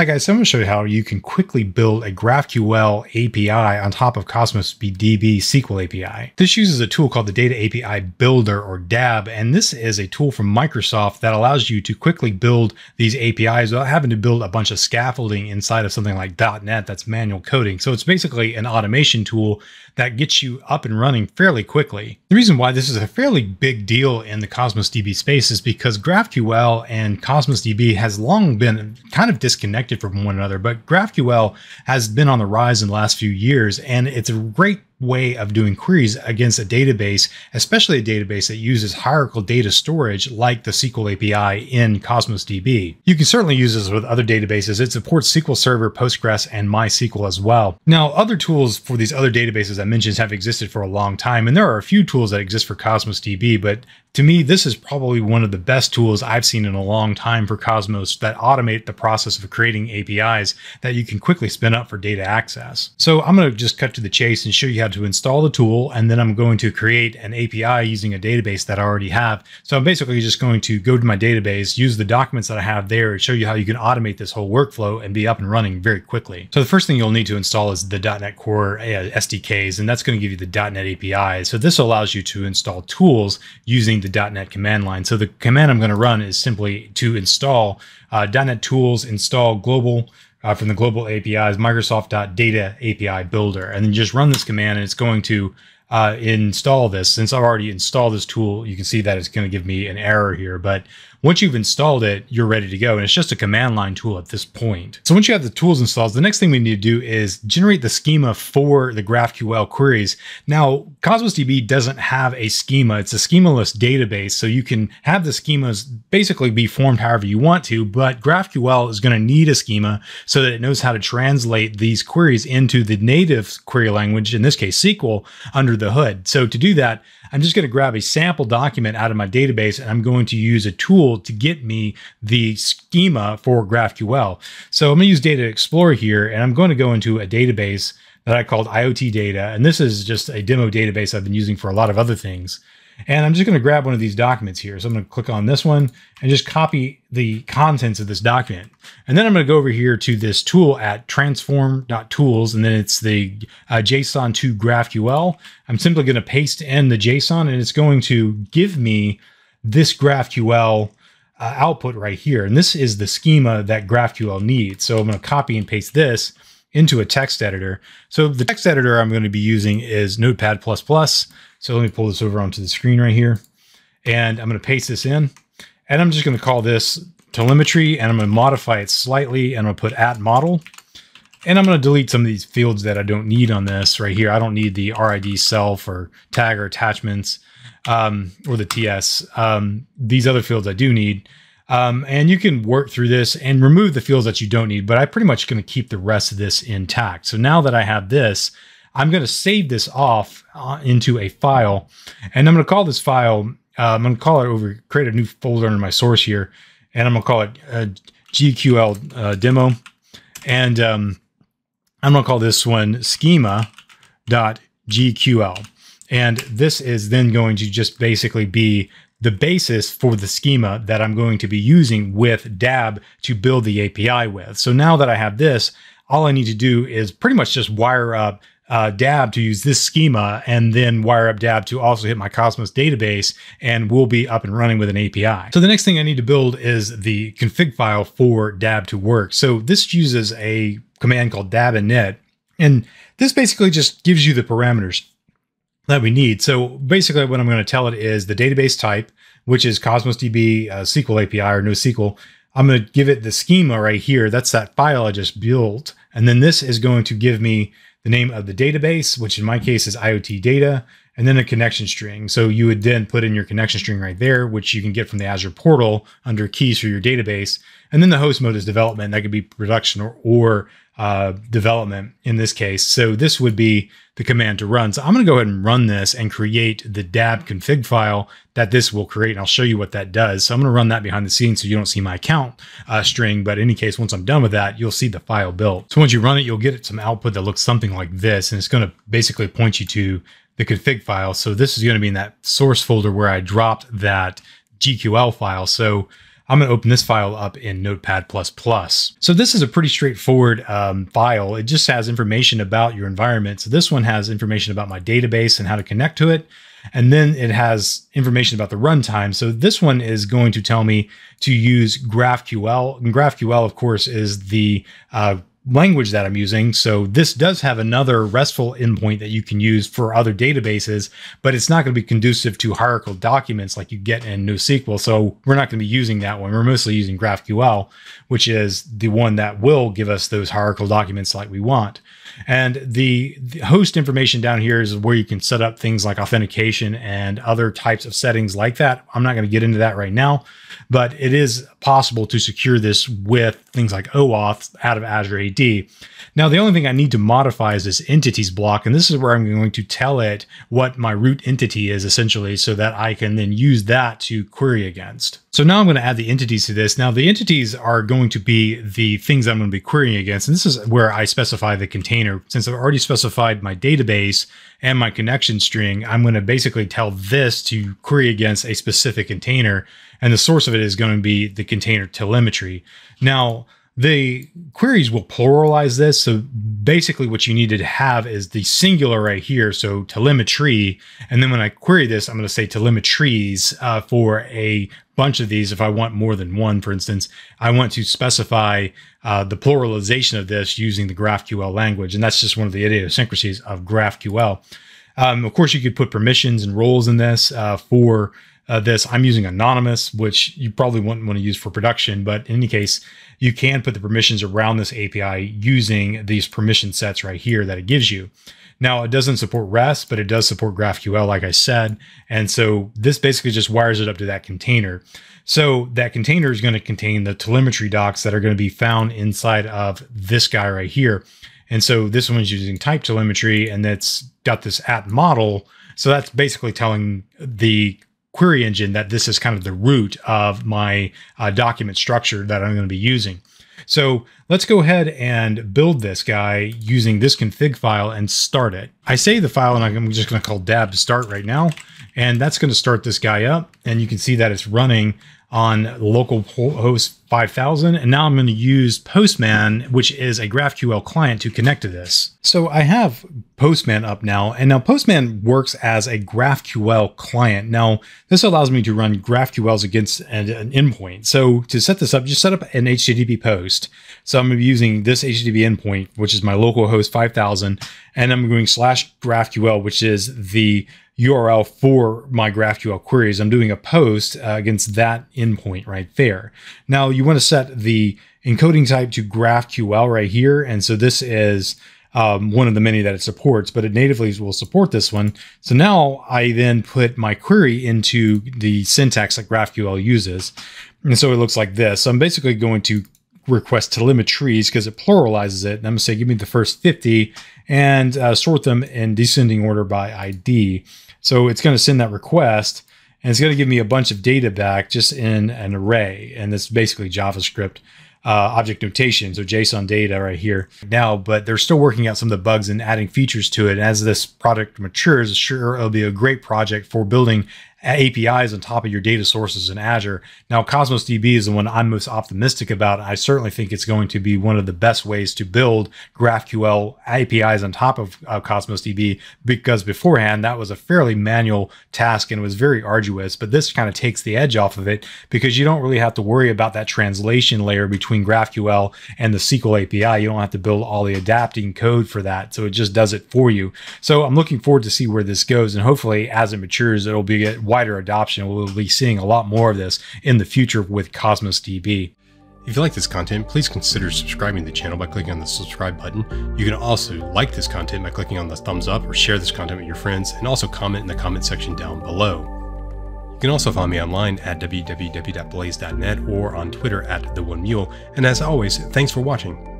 Hi guys, so I'm going to show you how you can quickly build a GraphQL API on top of Cosmos DB SQL API. This uses a tool called the Data API Builder or DAB, and this is a tool from Microsoft that allows you to quickly build these APIs without having to build a bunch of scaffolding inside of something like .NET that's manual coding. So it's basically an automation tool that gets you up and running fairly quickly. The reason why this is a fairly big deal in the Cosmos DB space is because GraphQL and Cosmos DB has long been kind of disconnected from one another, but GraphQL has been on the rise in the last few years, and it's a great way of doing queries against a database, especially a database that uses hierarchical data storage like the SQL API in Cosmos DB. You can certainly use this with other databases. It supports SQL Server, Postgres, and MySQL as well. Now, other tools for these other databases I mentioned have existed for a long time, and there are a few tools that exist for Cosmos DB, but to me, this is probably one of the best tools I've seen in a long time for Cosmos that automate the process of creating APIs that you can quickly spin up for data access. So I'm going to just cut to the chase and show you how to install the tool, and then I'm going to create an API using a database that I already have. So I'm basically just going to go to my database, use the documents that I have there, show you how you can automate this whole workflow and be up and running very quickly. So the first thing you'll need to install is the .NET Core SDKs, and that's going to give you the .NET API. So this allows you to install tools using the .NET command line. So the command I'm going to run is simply to install uh, .NET Tools install global uh, from the global APIs Microsoft.data API builder, and then just run this command, and it's going to uh, install this. Since I've already installed this tool, you can see that it's going to give me an error here, but once you've installed it, you're ready to go. And it's just a command line tool at this point. So once you have the tools installed, the next thing we need to do is generate the schema for the GraphQL queries. Now, Cosmos DB doesn't have a schema. It's a schemaless database. So you can have the schemas basically be formed however you want to, but GraphQL is going to need a schema so that it knows how to translate these queries into the native query language, in this case, SQL, under the hood. So to do that, I'm just going to grab a sample document out of my database and I'm going to use a tool to get me the schema for GraphQL. So I'm going to use Data Explorer here and I'm going to go into a database that I called IoT data. And this is just a demo database I've been using for a lot of other things. And I'm just going to grab one of these documents here. So I'm going to click on this one and just copy the contents of this document. And then I'm going to go over here to this tool at transform.tools. And then it's the uh, JSON to GraphQL. I'm simply going to paste in the JSON and it's going to give me this GraphQL uh, output right here. And this is the schema that GraphQL needs. So I'm going to copy and paste this into a text editor. So the text editor I'm going to be using is Notepad++. So let me pull this over onto the screen right here. And I'm going to paste this in. And I'm just going to call this telemetry and I'm going to modify it slightly and I'm going to put at model. And I'm going to delete some of these fields that I don't need on this right here. I don't need the RID self or tag or attachments um, or the TS. Um, these other fields I do need. Um, and you can work through this and remove the fields that you don't need, but I'm pretty much going to keep the rest of this intact. So now that I have this, I'm going to save this off uh, into a file and I'm going to call this file, uh, I'm going to call it over, create a new folder under my source here, and I'm going to call it uh, GQL uh, demo. And um, I'm going to call this one schema.gql. And this is then going to just basically be the basis for the schema that I'm going to be using with DAB to build the API with. So now that I have this, all I need to do is pretty much just wire up uh, DAB to use this schema and then wire up DAB to also hit my Cosmos database and we'll be up and running with an API. So the next thing I need to build is the config file for DAB to work. So this uses a command called dab init and this basically just gives you the parameters that we need. So basically what I'm going to tell it is the database type, which is Cosmos DB uh, SQL API or NoSQL. I'm going to give it the schema right here. That's that file I just built. And then this is going to give me the name of the database, which in my case is IoT data, and then a connection string. So you would then put in your connection string right there, which you can get from the Azure portal under keys for your database. And then the host mode is development. That could be production or, or uh, development in this case. So this would be the command to run. So I'm going to go ahead and run this and create the dab config file that this will create. And I'll show you what that does. So I'm going to run that behind the scenes so you don't see my account uh, string. But in any case, once I'm done with that, you'll see the file built. So once you run it, you'll get some output that looks something like this. And it's going to basically point you to the config file. So this is going to be in that source folder where I dropped that GQL file. So I'm going to open this file up in Notepad++. So this is a pretty straightforward um, file. It just has information about your environment. So this one has information about my database and how to connect to it. And then it has information about the runtime. So this one is going to tell me to use GraphQL. And GraphQL, of course, is the uh, language that I'm using. So this does have another RESTful endpoint that you can use for other databases, but it's not going to be conducive to hierarchical documents like you get in NoSQL. So we're not going to be using that one. We're mostly using GraphQL, which is the one that will give us those hierarchical documents like we want. And the, the, host information down here is where you can set up things like authentication and other types of settings like that. I'm not going to get into that right now, but it is possible to secure this with things like OAuth out of Azure AD. Now, the only thing I need to modify is this entities block, and this is where I'm going to tell it what my root entity is essentially so that I can then use that to query against. So now I'm going to add the entities to this. Now the entities are going to be the things I'm going to be querying against. And this is where I specify the container. Since I've already specified my database and my connection string, I'm going to basically tell this to query against a specific container. And the source of it is going to be the container telemetry. Now, the queries will pluralize this. So basically what you need to have is the singular right here. So telemetry. And then when I query this, I'm going to say telemetries uh, for a bunch of these. If I want more than one, for instance, I want to specify uh, the pluralization of this using the GraphQL language. And that's just one of the idiosyncrasies of GraphQL. Um, of course, you could put permissions and roles in this uh, for uh, this. I'm using anonymous, which you probably wouldn't want to use for production, but in any case, you can put the permissions around this API using these permission sets right here that it gives you. Now, it doesn't support REST, but it does support GraphQL, like I said. And so this basically just wires it up to that container. So that container is going to contain the telemetry docs that are going to be found inside of this guy right here. And so this one's using type telemetry and that's got this at model. So that's basically telling the query engine that this is kind of the root of my uh, document structure that I'm going to be using. So let's go ahead and build this guy using this config file and start it. I save the file and I'm just going to call dab start right now. And that's going to start this guy up. And you can see that it's running on localhost 5000. And now I'm going to use Postman, which is a GraphQL client to connect to this. So I have Postman up now, and now Postman works as a GraphQL client. Now, this allows me to run GraphQLs against an, an endpoint. So to set this up, just set up an HTTP post. So I'm going to be using this HTTP endpoint, which is my localhost 5000, and I'm going slash GraphQL, which is the URL for my GraphQL queries. I'm doing a post uh, against that endpoint right there. Now you want to set the encoding type to GraphQL right here. And so this is um, one of the many that it supports, but it natively will support this one. So now I then put my query into the syntax that GraphQL uses. And so it looks like this. So I'm basically going to request telemetries because it pluralizes it. And I'm going to say, give me the first 50 and uh, sort them in descending order by ID. So it's going to send that request and it's going to give me a bunch of data back just in an array. And it's basically JavaScript uh, object notation, so JSON data right here now, but they're still working out some of the bugs and adding features to it. And as this product matures, sure, it'll be a great project for building APIs on top of your data sources in Azure. Now, Cosmos DB is the one I'm most optimistic about. I certainly think it's going to be one of the best ways to build GraphQL APIs on top of uh, Cosmos DB because beforehand that was a fairly manual task and was very arduous. But this kind of takes the edge off of it because you don't really have to worry about that translation layer between GraphQL and the SQL API. You don't have to build all the adapting code for that. So it just does it for you. So I'm looking forward to see where this goes. And hopefully, as it matures, it'll be wider adoption. We'll be seeing a lot more of this in the future with Cosmos DB. If you like this content, please consider subscribing to the channel by clicking on the subscribe button. You can also like this content by clicking on the thumbs up or share this content with your friends, and also comment in the comment section down below. You can also find me online at www.blaize.net or on Twitter at the One Mule. And as always, thanks for watching.